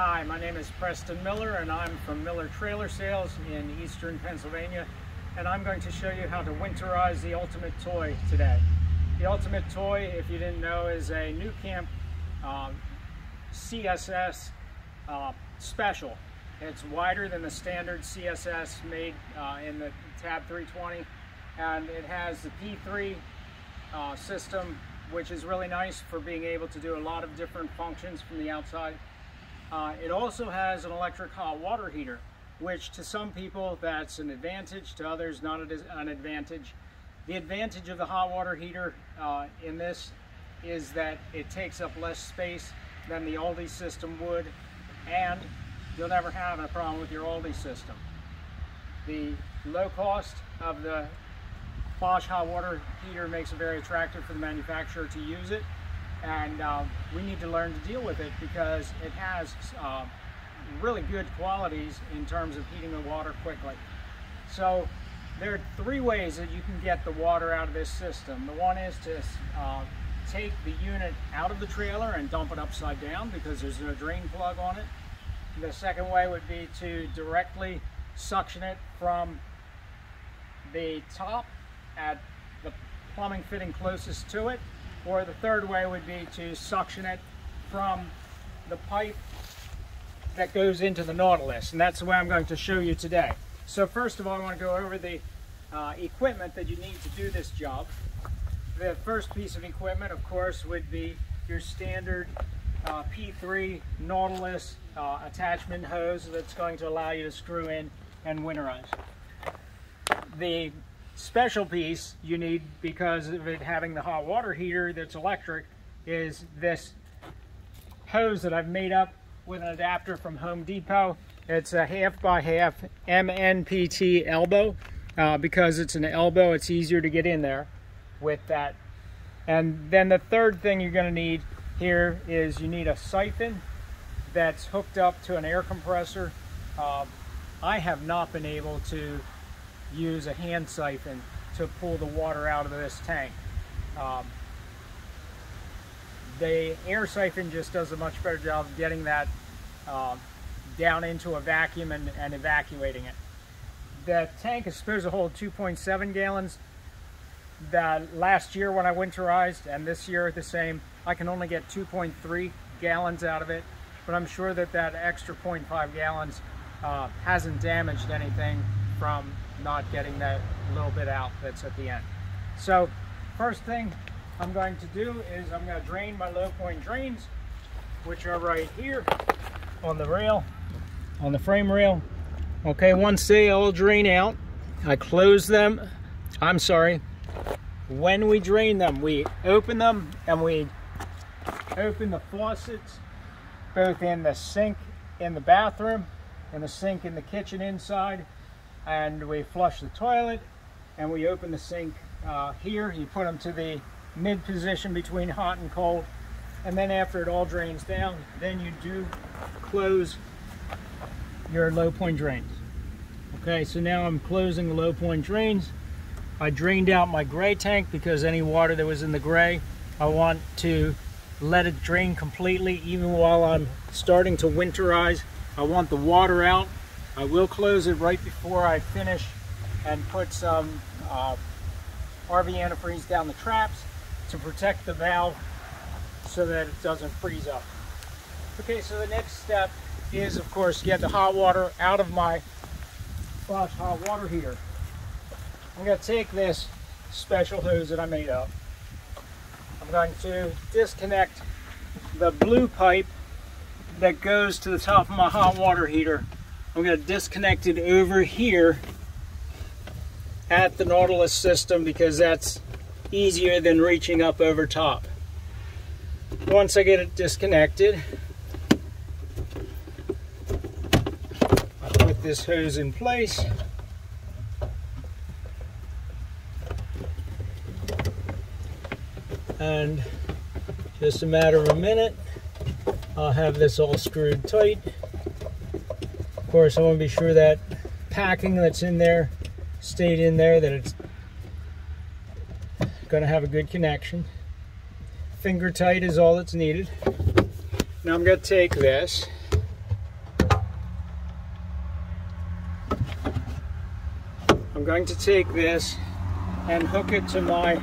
Hi, my name is Preston Miller and I'm from Miller Trailer Sales in eastern Pennsylvania and I'm going to show you how to winterize the Ultimate Toy today. The Ultimate Toy, if you didn't know, is a New Camp um, CS-S uh, special. It's wider than the standard CS-S made uh, in the T@B 320 and it has the P3 uh, system which is really nice for being able to do a lot of different functions from the outside. Uh, it also has an electric hot water heater, which to some people that's an advantage, to others not an advantage. The advantage of the hot water heater uh, in this is that it takes up less space than the Alde system would, and you'll never have a problem with your Alde system. The low cost of the Bosch hot water heater makes it very attractive for the manufacturer to use it and uh, we need to learn to deal with it because it has uh, really good qualities in terms of heating the water quickly. So there are three ways that you can get the water out of this system. The one is to uh, take the unit out of the trailer and dump it upside down because there's no drain plug on it. The second way would be to directly suction it from the top at the plumbing fitting closest to it or the third way would be to suction it from the pipe that goes into the Nautilus. And that's the way I'm going to show you today. So first of all, I want to go over the uh, equipment that you need to do this job. The first piece of equipment, of course, would be your standard uh, P3 Nautilus uh, attachment hose that's going to allow you to screw in and winterize. The special piece you need because of it having the hot water heater that's electric is this hose that I've made up with an adapter from Home Depot. It's a half by half MNPT elbow. Uh, because it's an elbow, it's easier to get in there with that. And then the third thing you're gonna need here is you need a siphon that's hooked up to an air compressor. Um, I have not been able to use a hand siphon to pull the water out of this tank. Um, the air siphon just does a much better job of getting that uh, down into a vacuum and, and evacuating it. The tank is supposed to hold 2.7 gallons. That last year when I winterized and this year the same, I can only get 2.3 gallons out of it, but I'm sure that that extra 0.5 gallons uh, hasn't damaged anything from not getting that little bit out that's at the end. So first thing I'm going to do is I'm going to drain my low point drains, which are right here on the rail, on the frame rail. Okay, once they all drain out, I close them. I'm sorry. When we drain them, we open them and we open the faucets both in the sink in the bathroom and the sink in the kitchen inside and we flush the toilet and we open the sink uh, here. You put them to the mid position between hot and cold and then after it all drains down then you do close your low point drains. Okay, so now I'm closing the low point drains. I drained out my gray tank because any water that was in the gray, I want to let it drain completely even while I'm starting to winterize. I want the water out I will close it right before I finish and put some uh, RV antifreeze down the traps to protect the valve so that it doesn't freeze up. Okay, so the next step is, of course, get the hot water out of my Bosch hot water heater. I'm going to take this special hose that I made up. I'm going to disconnect the blue pipe that goes to the top of my hot water heater I'm going to disconnect it over here at the Nautilus system because that's easier than reaching up over top. Once I get it disconnected, I put this hose in place. And just a matter of a minute, I'll have this all screwed tight course, I want to be sure that packing that's in there stayed in there, that it's going to have a good connection. Finger tight is all that's needed. Now I'm going to take this. I'm going to take this and hook it to my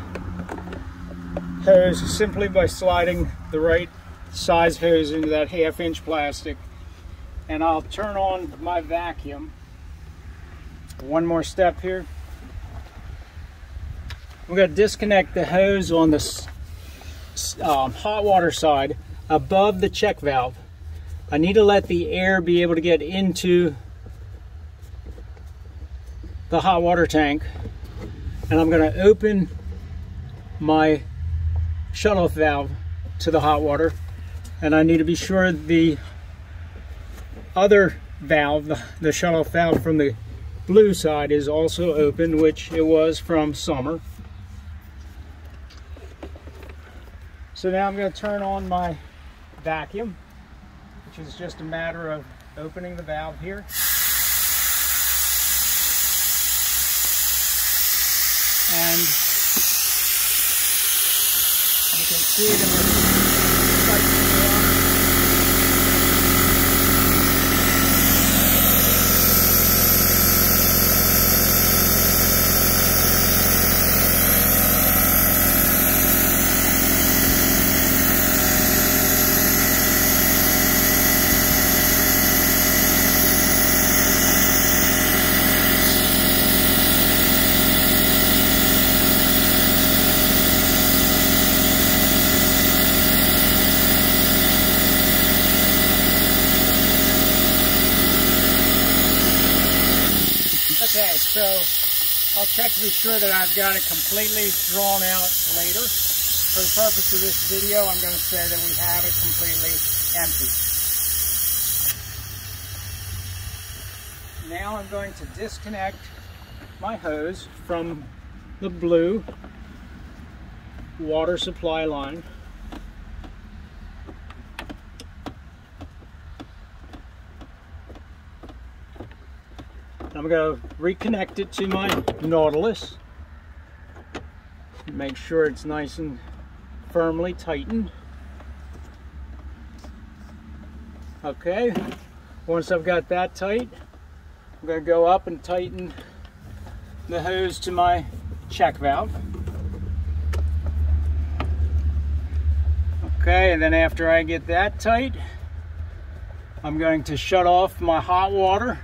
hose simply by sliding the right size hose into that half inch plastic and I'll turn on my vacuum. One more step here. I'm going to disconnect the hose on the um, hot water side above the check valve. I need to let the air be able to get into the hot water tank and I'm going to open my shutoff valve to the hot water and I need to be sure the other valve, the, the shutoff valve from the blue side is also open, which it was from summer. So now I'm going to turn on my vacuum, which is just a matter of opening the valve here. And you can see that Okay, so I'll check to be sure that I've got it completely drawn out later. For the purpose of this video, I'm going to say that we have it completely empty. Now I'm going to disconnect my hose from the blue water supply line. I'm going to reconnect it to my Nautilus. Make sure it's nice and firmly tightened. Okay, once I've got that tight, I'm going to go up and tighten the hose to my check valve. Okay, and then after I get that tight, I'm going to shut off my hot water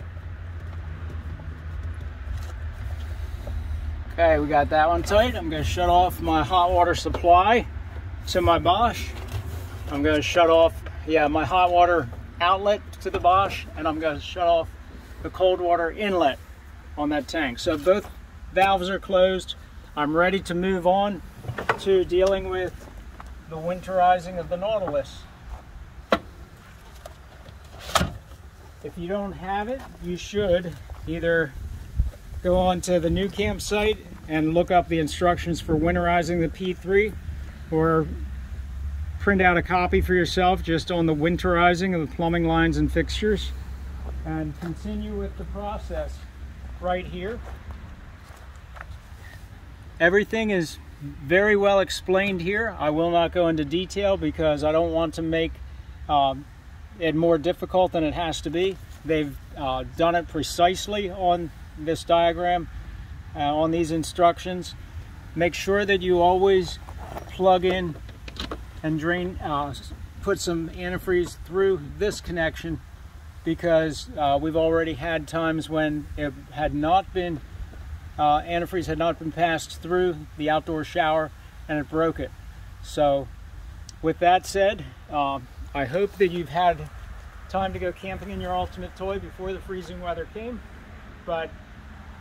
Okay, we got that one tight. I'm going to shut off my hot water supply to my Bosch. I'm going to shut off, yeah, my hot water outlet to the Bosch, and I'm going to shut off the cold water inlet on that tank. So both valves are closed. I'm ready to move on to dealing with the winterizing of the Nautilus. If you don't have it, you should either go on to the new campsite and look up the instructions for winterizing the P3 or print out a copy for yourself just on the winterizing of the plumbing lines and fixtures and continue with the process right here. Everything is very well explained here. I will not go into detail because I don't want to make um, it more difficult than it has to be. They've uh, done it precisely on this diagram uh, on these instructions. Make sure that you always plug in and drain, uh, put some antifreeze through this connection because uh, we've already had times when it had not been, uh, antifreeze had not been passed through the outdoor shower and it broke it. So with that said, um, I hope that you've had time to go camping in your ultimate toy before the freezing weather came. But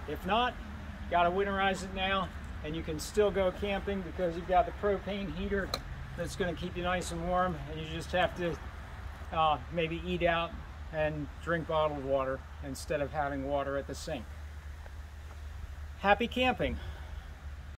if not, got to winterize it now and you can still go camping because you've got the propane heater that's going to keep you nice and warm and you just have to uh, maybe eat out and drink bottled water instead of having water at the sink. Happy camping!